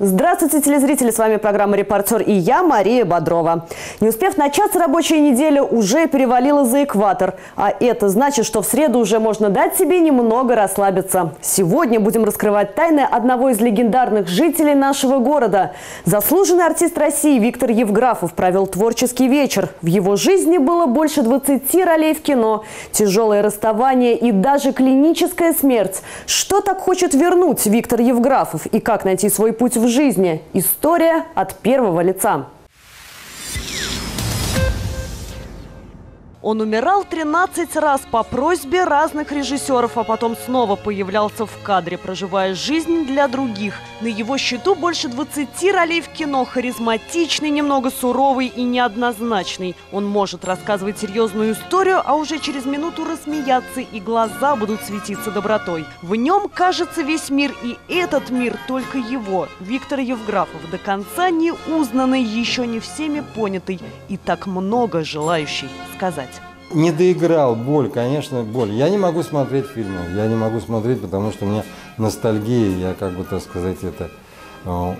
Здравствуйте, телезрители! С вами программа «Репортер» и я, Мария Бодрова. Не успев начаться рабочая неделя, уже перевалила за экватор. А это значит, что в среду уже можно дать себе немного расслабиться. Сегодня будем раскрывать тайны одного из легендарных жителей нашего города. Заслуженный артист России Виктор Евграфов провел творческий вечер. В его жизни было больше 20 ролей в кино, тяжелое расставание и даже клиническая смерть. Что так хочет вернуть Виктор Евграфов и как найти свой путь в жизни. История от первого лица. Он умирал 13 раз по просьбе разных режиссеров, а потом снова появлялся в кадре, проживая жизнь для других. На его счету больше 20 ролей в кино, харизматичный, немного суровый и неоднозначный. Он может рассказывать серьезную историю, а уже через минуту рассмеяться, и глаза будут светиться добротой. В нем, кажется, весь мир, и этот мир только его, Виктор Евграфов, до конца не узнанный, еще не всеми понятый и так много желающий сказать. Не доиграл, боль, конечно, боль. Я не могу смотреть фильмы, я не могу смотреть, потому что у меня ностальгия, я как бы, так сказать, это э,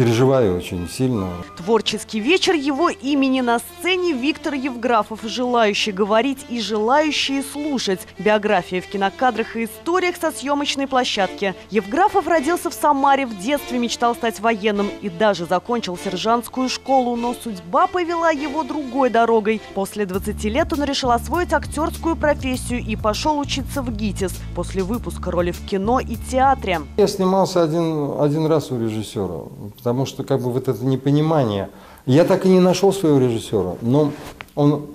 переживаю очень сильно. Творческий вечер его имени на сцене Виктор Евграфов, желающий говорить и желающие слушать. Биография в кинокадрах и историях со съемочной площадки. Евграфов родился в Самаре, в детстве мечтал стать военным и даже закончил сержантскую школу, но судьба повела его другой дорогой. После 20 лет он решил освоить актерскую профессию и пошел учиться в ГИТИС после выпуска роли в кино и театре. Я снимался один, один раз у режиссера, потому что как бы вот это непонимание. Я так и не нашел своего режиссера, но он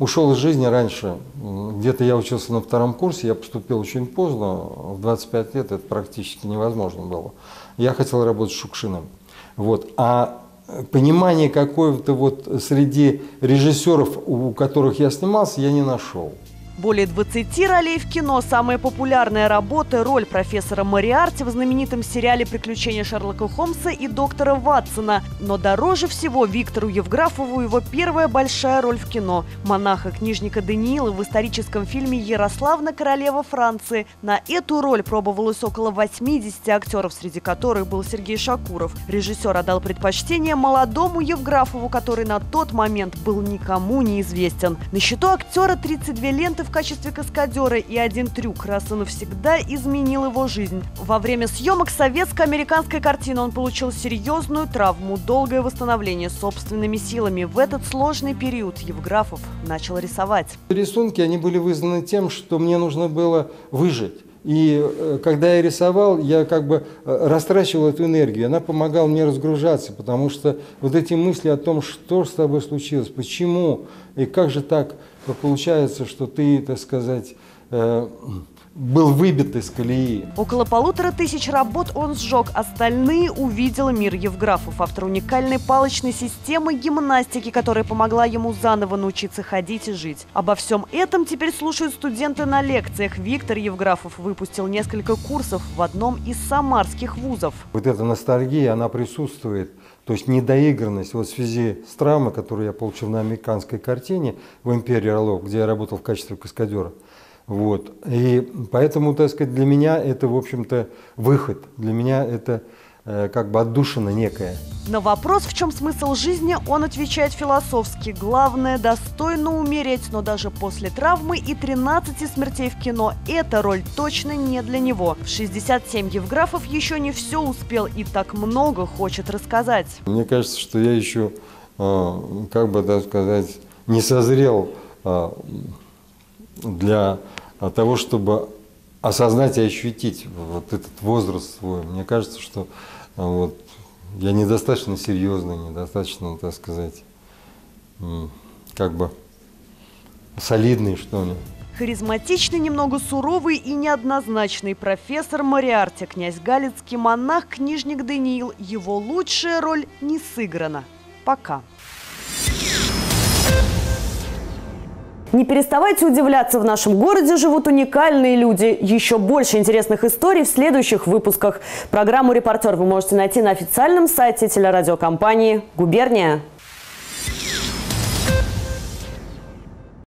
ушел из жизни раньше. Где-то я учился на втором курсе, я поступил очень поздно, в 25 лет это практически невозможно было. Я хотел работать с Шукшиным. Вот. А понимание какое-то вот среди режиссеров, у которых я снимался, я не нашел. Более 20 ролей в кино. Самая популярная работа – роль профессора Мариарти в знаменитом сериале «Приключения Шерлока Холмса» и доктора Ватсона. Но дороже всего Виктору Евграфову его первая большая роль в кино – монаха-книжника Даниила в историческом фильме «Ярославна, королева Франции». На эту роль пробовалось около 80 актеров, среди которых был Сергей Шакуров. Режиссер отдал предпочтение молодому Евграфову, который на тот момент был никому неизвестен. На счету актера 32 ленты в качестве каскадера и один трюк раз и навсегда изменил его жизнь. Во время съемок советско-американской картины он получил серьезную травму, долгое восстановление собственными силами. В этот сложный период Евграфов начал рисовать. Рисунки, они были вызваны тем, что мне нужно было выжить. И э, когда я рисовал, я как бы э, растрачивал эту энергию. Она помогала мне разгружаться, потому что вот эти мысли о том, что с тобой случилось, почему и как же так получается, что ты, так сказать, э, был выбит из колеи. Около полутора тысяч работ он сжег, остальные увидел мир Евграфов, автор уникальной палочной системы гимнастики, которая помогла ему заново научиться ходить и жить. Обо всем этом теперь слушают студенты на лекциях. Виктор Евграфов выпустил несколько курсов в одном из самарских вузов. Вот эта ностальгия, она присутствует. То есть недоигранность вот в связи с травмой, которую я получил на американской картине в «Империи орлов», где я работал в качестве каскадера. Вот. И поэтому, так сказать, для меня это, в общем-то, выход. Для меня это э, как бы отдушина некая. На вопрос, в чем смысл жизни, он отвечает философски. Главное – достойно умереть, но даже после травмы и 13 смертей в кино эта роль точно не для него. В 67 Евграфов еще не все успел и так много хочет рассказать. Мне кажется, что я еще, э, как бы, так сказать, не созрел э, для того, чтобы осознать и ощутить вот этот возраст свой. Мне кажется, что а, вот, я недостаточно серьезный, недостаточно, так сказать, как бы солидный, что ли. Харизматичный, немного суровый и неоднозначный профессор Мариарти, князь Галицкий, монах, книжник Даниил. Его лучшая роль не сыграна. Пока. Не переставайте удивляться, в нашем городе живут уникальные люди. Еще больше интересных историй в следующих выпусках. Программу «Репортер» вы можете найти на официальном сайте телерадиокомпании «Губерния».